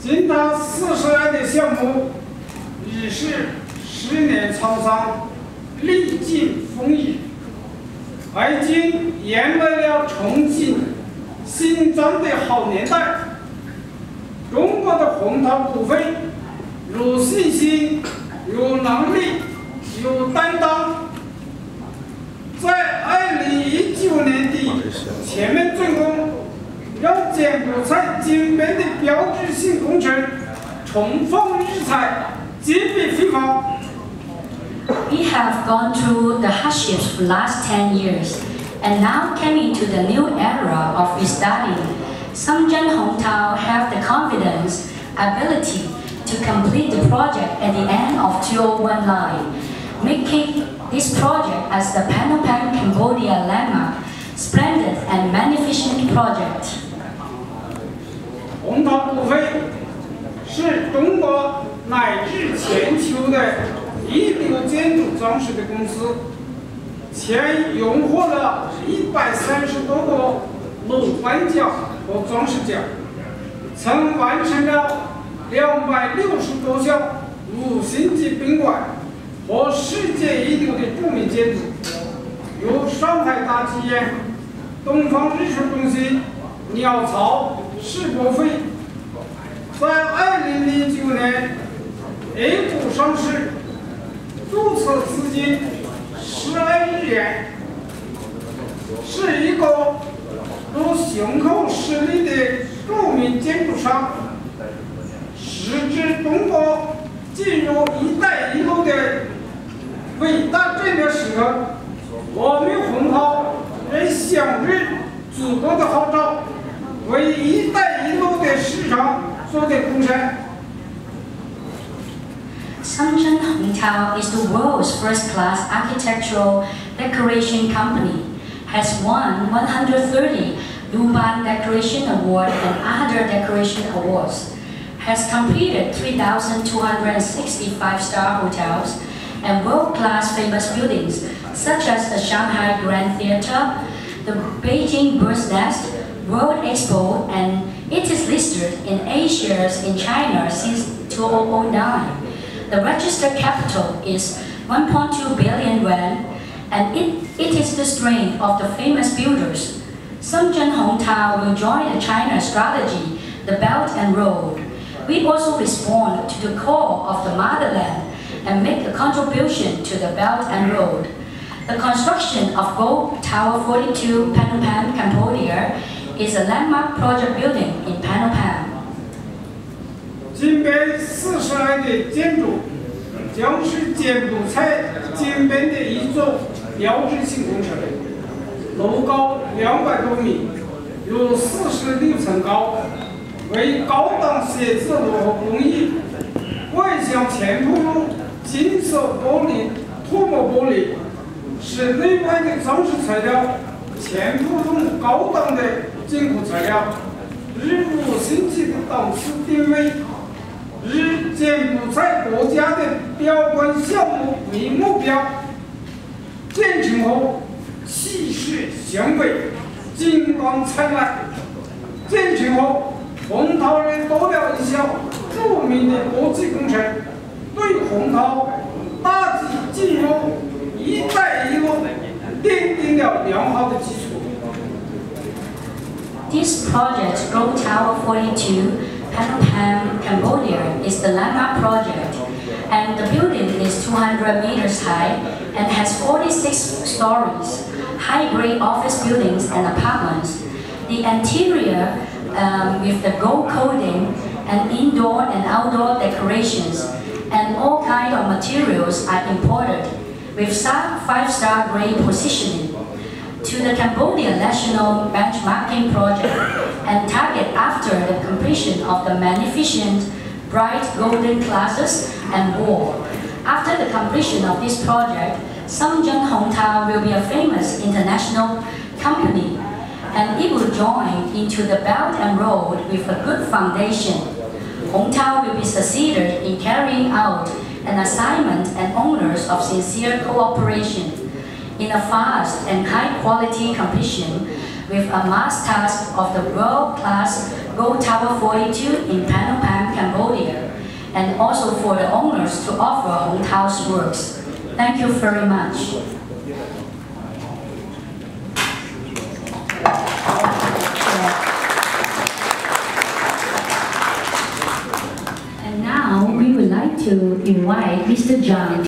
经他四十来的项目，已是十年沧桑，历尽风雨，而今迎来了重庆新装的好年代。中国的红桃股份有信心、有能力、有担当，在二零一九年底全面竣工，We have gone through the hardships for last 10 years and now coming to the new era of restudying. Shenzhen Hongtao have the confidence, ability to complete the project at the end of 2019, making this project as the Phnom Penh Cambodia landmark, splendid and magnificent project. 红桃股份是中国乃至全球的一流建筑装饰的公司，前荣获了一百三十多个鲁班奖和装饰奖，曾完成了两百六十多项五星级宾馆和世界一流的著名建筑，如上海大剧院、东方艺术中心、鸟巢、世博会。在二零零九年 A 股上市，注册资金十二亿元，是一个有雄厚实力的著名建筑商。时至中国进入“一带一路”的伟大战略时刻，我们红桃仍响应祖国的号召，为“一带一路”的市场做点贡献。Hongtao is the world's first-class architectural decoration company, has won 130 Luban Decoration Award and other decoration awards, has completed 3,265 star hotels and world-class famous buildings such as the Shanghai Grand Theatre, the Beijing Bird's Nest, World Expo, and it is listed in Asia's in China since 2009. The registered capital is 1.2 billion yuan, and it, it is the strength of the famous builders. Shenzhen Hongtao will join the China strategy, the Belt and Road. We also respond to the call of the motherland and make a contribution to the Belt and Road. The construction of Gold Tower 42 Phnom Cambodia is a landmark project building in Phnom. 四十来的建筑，将是柬埔寨金边的一座标志性工程，楼高两百多米，有四十六层高，为高档写字楼和公寓，外墙全铺用金色玻璃、涂抹玻璃，室内外的装饰材料全部用高档的进口材料，日五星级的档次定位。以柬埔寨国家的标杆项目为目标，建成后气势雄伟，金光灿烂。建成后，红桃人多了一项著名的国际工程，对红桃大举进入“一带一路”奠定了良好的基础。This project, Gold Tower 42, Phnom Cambodia, is the landmark project, and the building is 200 meters high and has 46 stories, high-grade office buildings and apartments. The interior, um, with the gold coating and indoor and outdoor decorations, and all kind of materials are imported, with some five-star grade positioning to the Cambodia National Benchmarking Project and target after the completion of the magnificent bright golden classes and wall. After the completion of this project, Shenzhen Hongtao will be a famous international company and it will join into the Belt and Road with a good foundation. Hongtao will be succeeded in carrying out an assignment and owners of sincere cooperation in a fast and high-quality completion with a mass task of the world-class Gold Tower 42 in Phnom Penh, Cambodia, and also for the owners to offer Hong Tao's works. Thank you very much. And now we would like to invite Mr. Zhang